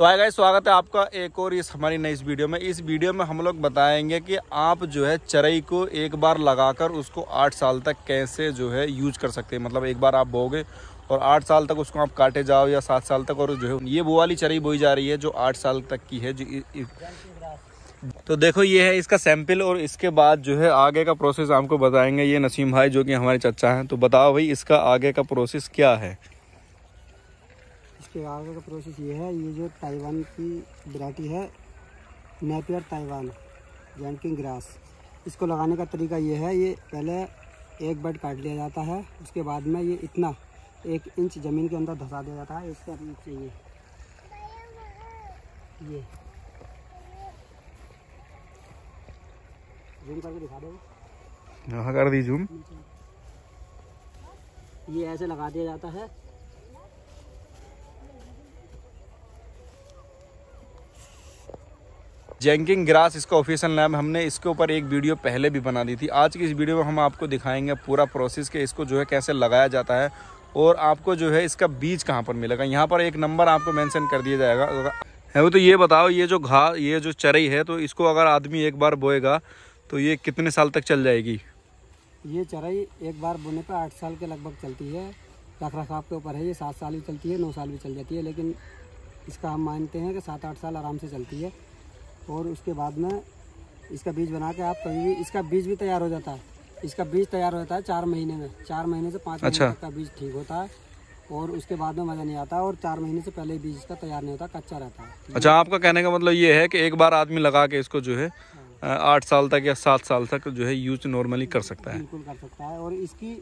तो आएगा स्वागत है आपका एक और इस हमारी नई इस वीडियो में। इस वीडियो में हम लोग बताएँगे कि आप जो है चरई को एक बार लगाकर उसको आठ साल तक कैसे जो है यूज़ कर सकते हैं। मतलब एक बार आप बोगे और आठ साल तक उसको आप काटे जाओ या सात साल तक और जो है ये वो वाली चरई बोई जा रही है जो आठ साल तक की है, जो तो देखो ये है इसका सैंपल और इसके बाद जो है आगे का प्रोसेस आपको बताएँगे ये नसीम भाई जो कि हमारे चचा हैं। तो बताओ भाई इसका आगे का प्रोसेस क्या है? इसके आगे का प्रोसेस ये है ये जो ताइवान की वैरायटी है नेपियर ताइवान जैंकिंग ग्रास इसको लगाने का तरीका ये है ये पहले एक बेड काट लिया जाता है उसके बाद में ये इतना एक इंच ज़मीन के अंदर धसा दिया जाता है इसका बीज चाहिए ये जूम करके दिखा दो। हाँ कर दी जूम ये ऐसे लगा दिया जाता है जैंकिंग ग्रास इसका ऑफिशियल नाम हमने इसके ऊपर एक वीडियो पहले भी बना दी थी। आज की इस वीडियो में हम आपको दिखाएँगे पूरा प्रोसेस के इसको जो है कैसे लगाया जाता है और आपको जो है इसका बीज कहाँ पर मिलेगा। यहाँ पर एक नंबर आपको मेंशन कर दिया जाएगा। है वो तो ये बताओ, ये जो घा, ये जो चरई है तो इसको अगर आदमी एक बार बोएगा तो ये कितने साल तक चल जाएगी? ये चराई एक बार बोने पर आठ साल के लगभग चलती है। रख रखाव के ऊपर है, ये सात साल भी चलती है, नौ साल भी चल जाती है, लेकिन इसका हम मानते हैं कि सात आठ साल आराम से चलती है। और उसके बाद में इसका बीज बना के आप कभी भी इसका बीज भी तैयार हो जाता है। इसका बीज तैयार होता है चार महीने में। चार महीने से पाँच अच्छा। महीने तक का बीज ठीक होता है और उसके बाद में मज़ा नहीं आता और चार महीने से पहले बीज इसका तैयार नहीं होता कच्चा रहता है। अच्छा आपका कहने का मतलब ये है कि एक बार आदमी लगा के इसको जो है आठ साल तक या सात साल तक जो है यूज़ नॉर्मली कर सकता है। बिल्कुल कर सकता है और इसकी